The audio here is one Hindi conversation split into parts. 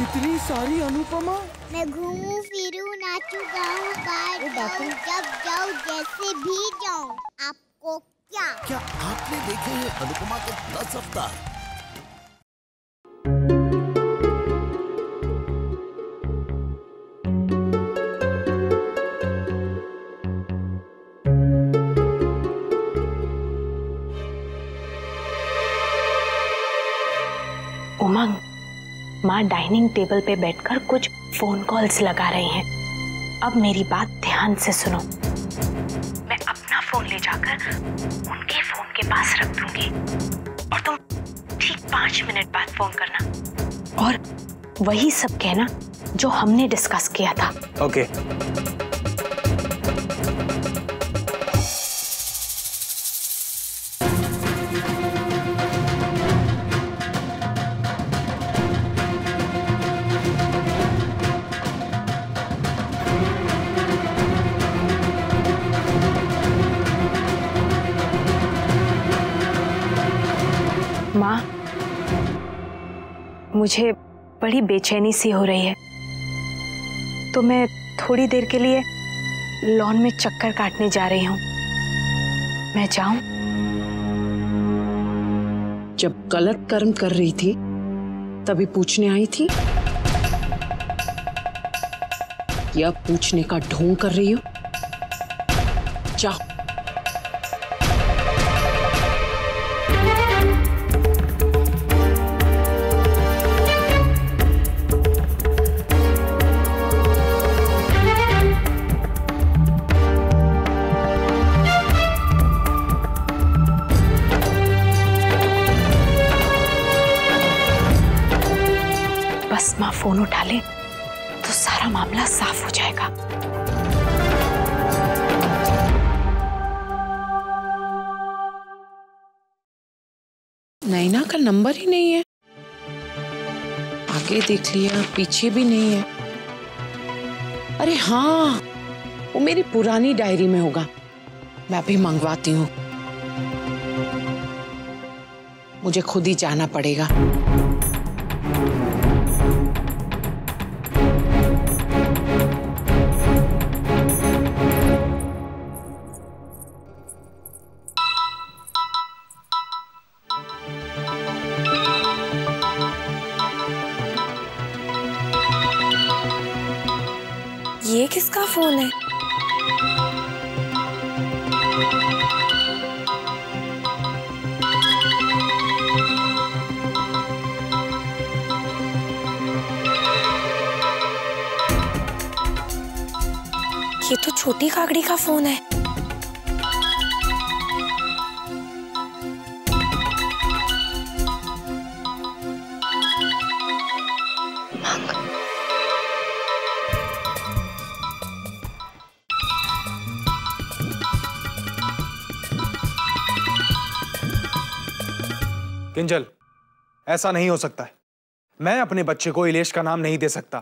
इतनी सारी अनुपमा। मैं घूमू फिरू नाचू गाऊं बाहर जाऊँ जब जाऊँ जैसे भी जाऊँ आपको क्या? क्या आपने देखे हैं अनुपमा के दस अवतार? उमंग। माँ डाइनिंग टेबल पे बैठकर कुछ फ़ोन कॉल्स लगा रही हैं। अब मेरी बात ध्यान से सुनो। मैं अपना फ़ोन ले जाकर उनके फ़ोन के पास रख दूँगी। और तुम ठीक पाँच मिनट बाद फ़ोन करना। और वही सब कहना जो हमने डिस्कस किया था। ओके। माँ, मुझे बड़ी बेचैनी सी हो रही है। तो मैं थोड़ी देर के लिए लॉन में चक्कर काटने जा रही हूँ। मैं जाऊँ? जब गलत कर्म कर रही थी, तभी पूछने आई थी या पूछने का ढोंग कर रही हो? जाओ बस माँ फ़ोन उठा ले तो सारा मामला साफ़ हो जाएगा। नैना का नंबर ही नहीं है। आगे देख लिया, पीछे भी नहीं है। अरे हाँ वो मेरी पुरानी डायरी में होगा। मैं अभी मंगवाती हूँ। मुझे खुद ही जाना पड़ेगा। ये किसका फ़ोन है? ये तो छोटी काकड़ी का फ़ोन है। किंजल ऐसा नहीं हो सकता है। मैं अपने बच्चे को इलेश का नाम नहीं दे सकता।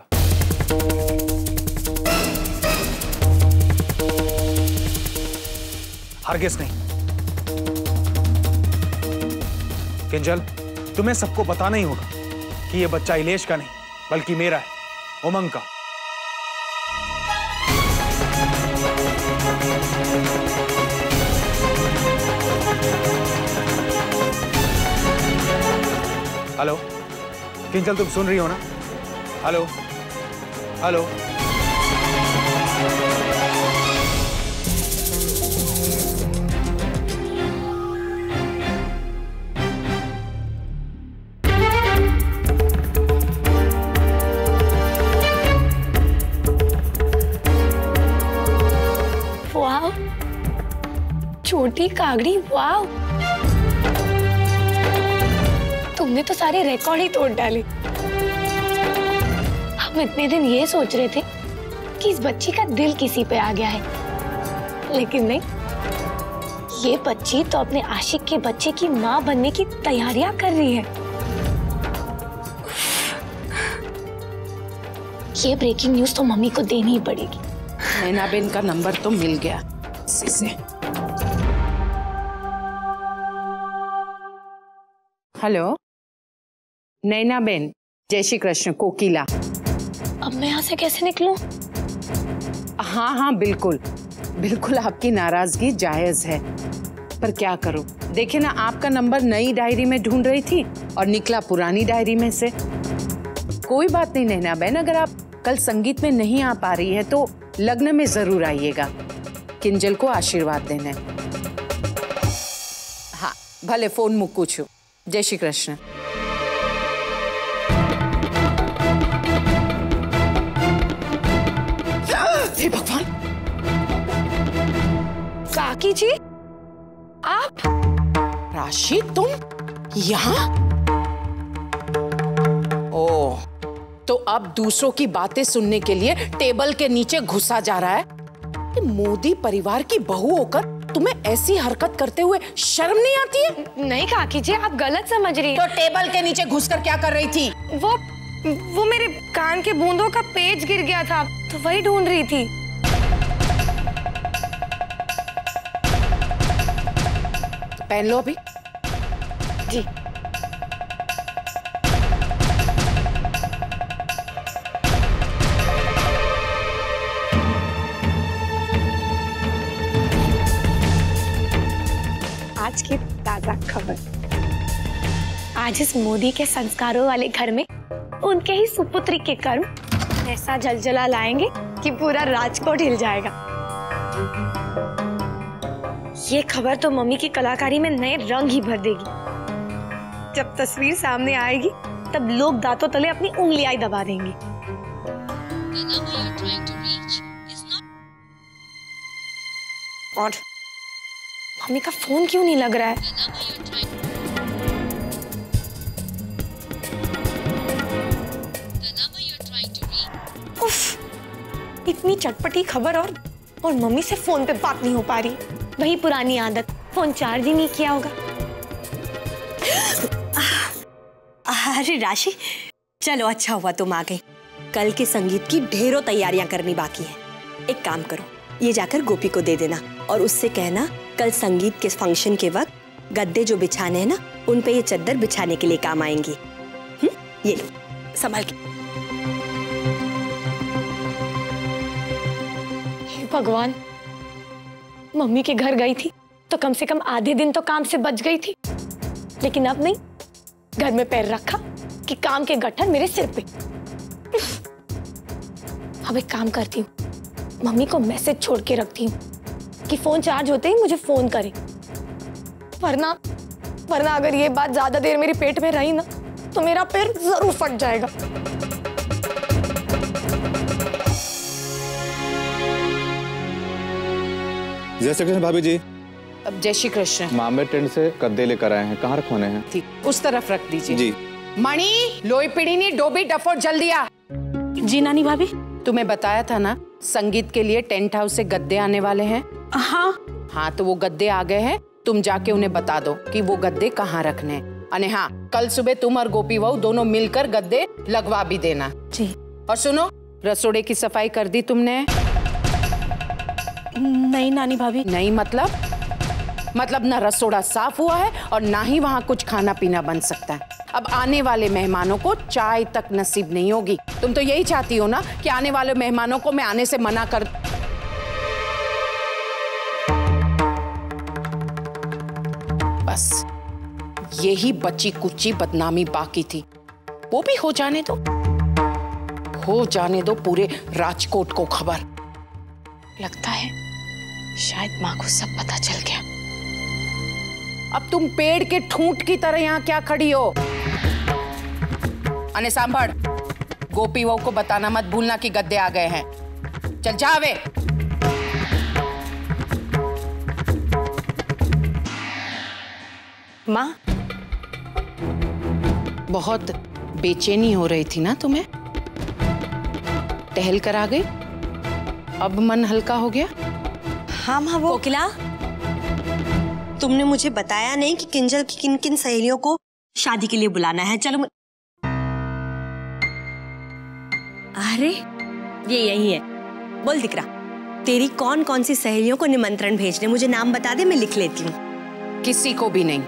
हरगिज नहीं। किंजल तुम्हें सबको पता नहीं होगा कि यह बच्चा इलेश का नहीं, बल्कि मेरा है, उमंग का। हेलो किंचल तुम सुन रही हो ना? हेलो हेलो छोटी कागड़ी वाह तुमने तो सारे रिकॉर्ड ही तोड़ डाले। हम इतने दिन ये सोच रहे थे कि इस बच्ची का दिल किसी पे आ गया है। लेकिन नहीं ये बच्ची तो अपने आशिक के बच्चे की माँ बनने की तैयारियाँ कर रही है। ये ब्रेकिंग न्यूज़ तो मम्मी को देनी ही पड़ेगी। नैनाबेन का नंबर तो मिल गया। से। हेलो? नैनाबेन जय श्री कृष्ण कोकिला। अब मैं यहाँ से कैसे निकलूं? हाँ हाँ बिल्कुल। बिल्कुल आपकी नाराज़गी जायज़ है। पर क्या करूँ? देखे ना आपका नंबर नई डायरी में ढूंढ रही थी और निकला पुरानी डायरी में से। कोई बात नहीं नैना बहन अगर आप कल संगीत में नहीं आ पा रही है तो लग्न में ज़रूर आइएगा। किंजल को आशीर्वाद देना है। हाँ भले फ़ोन मुक्कू छू। जय श्री कृष्ण। जी आप? राशि तुम? यहाँ? ओ तो अब दूसरों की बातें सुनने के लिए टेबल के नीचे घुसा जा रहा है। कि मोदी परिवार की बहू होकर तुम्हें ऐसी हरकत करते हुए शर्म नहीं आती है? नहीं काकी जी आप गलत समझ रही तो टेबल के नीचे घुसकर क्या कर रही थी? वो वो मेरे कान के बूंदों का पेज गिर गया था तो वही ढूंढ रही थी। पहन लो अभी। जी। आज की ताज़ा खबर। आज इस मोदी के संस्कारों वाले घर में उनके ही सुपुत्री के कर्म ऐसा जलजला लाएँगे कि पूरा राजकोट हिल जाएगा। ये खबर तो मम्मी की कलाकारी में नए रंग ही भर देगी। जब तस्वीर सामने आएगी तब लोग दांतों तले अपनी उंगलियाँ दबा देंगे। मम्मी का फ़ोन क्यों नहीं लग रहा है? उफ, इतनी चटपटी खबर और और मम्मी से फ़ोन पे बात नहीं हो पा रही। वही पुरानी आदत। फ़ोन चार्ज ही नहीं किया होगा। अरे राशि चलो अच्छा हुआ तुम आ गई। कल के संगीत की ढेरों तैयारियाँ करनी बाकी है। एक काम करो ये जाकर गोपी को दे देना और उससे कहना कल संगीत के फ़ंक्शन के वक्त गद्दे जो बिछाने हैं ना उन पे ये चद्दर बिछाने के लिए काम आएँगी। हम्म? ये लो संभाल के। भगवान मम्मी के घर गई थी तो कम से कम आधे दिन तो काम से बच गई थी। लेकिन अब नहीं, घर में पैर रखा कि काम के गठन मेरे सिर पे। अब एक काम करती हूँ, मम्मी को मैसेज छोड़ के रखती हूँ कि फ़ोन चार्ज होते ही मुझे फ़ोन करे। वरना वरना अगर ये बात ज़्यादा देर मेरे पेट में रही ना तो मेरा पैर ज़रूर फट जाएगा। जय श्री कृष्ण भाभी जी। अब जय श्री कृष्ण। मामे टेंट से गद्दे लेकर आए हैं। कहाँ रखवाने हैं? ठीक उस तरफ़ रख दीजिए। जी। मणि लोई पिड़ीनी डोबी डफोट जल्दी आ जी नानी भाभी। तुम्हें बताया था ना संगीत के लिए टेंट हाउस से गद्दे आने वाले हैं? हाँ। हाँ तो वो गद्दे आ गए हैं। तुम जाके उन्हें बता दो कि वो गद्दे कहाँ रखने अने हाँ कल सुबह तुम और गोपी बहू दोनों मिलकर गद्दे लगवा भी देना। जी। और सुनो रसोड़े की सफ़ाई कर दी तुमने। नहीं नानी भाभी। नहीं मतलब? मतलब ना रसोड़ा साफ़ हुआ है और ना ही वहाँ कुछ खाना पीना बन सकता है। अब आने वाले मेहमानों को चाय तक नसीब नहीं होगी। तुम तो यही चाहती हो ना कि आने वाले मेहमानों को मैं आने से मना कर बस यही बची कुची बदनामी बाकी थी। वो भी हो जाने दो। हो जाने दो पूरे राजकोट को खबर। लगता है शायद माँ को सब पता चल गया। अब तुम पेड़ के ठूंठ की तरह यहाँ क्या खड़ी हो? अने सांभड़ गोपी वहू को बताना मत भूलना कि गद्दे आ गए हैं। चल जावे माँ बहुत बेचैनी हो रही थी ना तुम्हें? टहल कर आ गई? अब मन हल्का हो गया? हाँ माँ वो किला तुमने मुझे बताया नहीं कि किंजल की किन किन सहेलियों को शादी के लिए बुलाना है। चलो अरे ये यही है। बोल दिकरा तेरी कौन कौन सी सहेलियों को निमंत्रण भेजने मुझे नाम बता दे मैं लिख लेती हूँ। किसी को भी नहीं।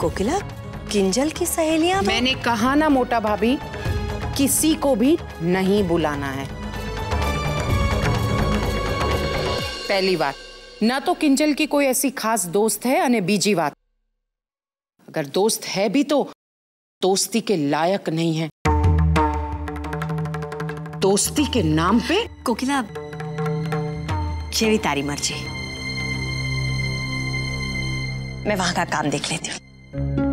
कोकिला किंजल की सहेलियाँ मैंने कहा ना मोटा भाभी किसी को भी नहीं बुलाना है। पहली बात ना तो किंजल की कोई ऐसी खास दोस्त है अने बीजी बात। अगर दोस्त है भी तो दोस्ती के लायक नहीं है। दोस्ती के नाम पे कोकिला जेवी तारी मर्ज़ी मैं वहाँ का काम देख लेती हूँ।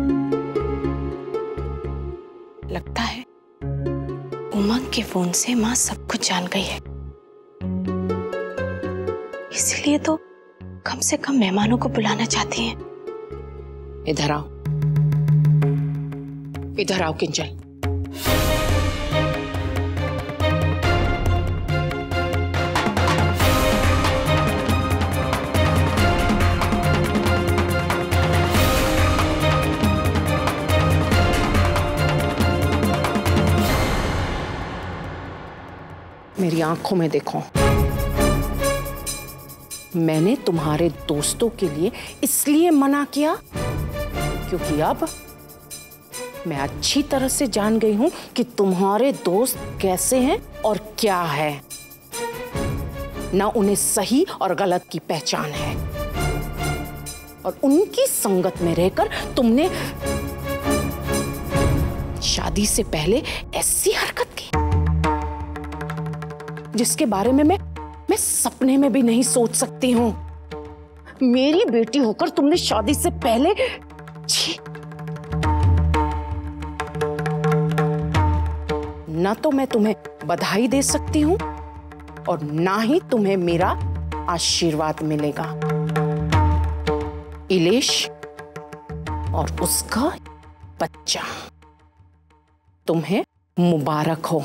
उमंग के फ़ोन से माँ सब कुछ जान गई है। इसलिए तो कम से कम मेहमानों को बुलाना चाहती हैं। इधर आओ। इधर आओ किंजल मेरी आँखों में देखो। मैंने तुम्हारे दोस्तों के लिए इसलिए मना किया क्योंकि अब मैं अच्छी तरह से जान गई हूँ कि तुम्हारे दोस्त कैसे हैं और क्या है। ना उन्हें सही और गलत की पहचान है। और उनकी संगत में रहकर तुमने शादी से पहले ऐसी हरकत की। जिसके बारे में मैं मैं सपने में भी नहीं सोच सकती हूँ। मेरी बेटी होकर तुमने शादी से पहले न तो मैं तुम्हें बधाई दे सकती हूँ और ना ही तुम्हें मेरा आशीर्वाद मिलेगा। इलेश और उसका बच्चा, तुम्हें मुबारक हो।